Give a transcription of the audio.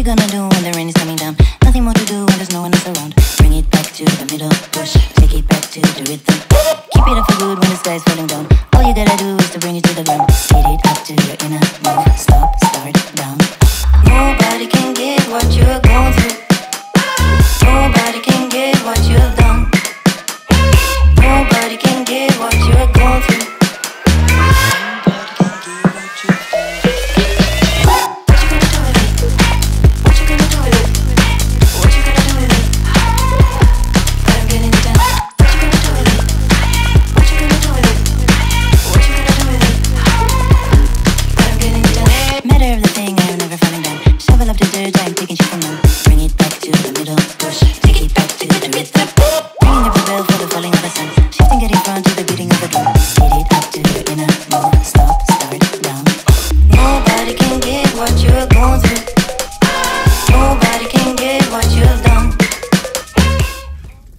you gonna do when the rain is coming down? Nothing more to do when there's no one else around. Bring it back to the middle, push, take it back to the rhythm. Keep it up for good when the sky's falling down. All you gotta do is to bring it to the ground. Get it up to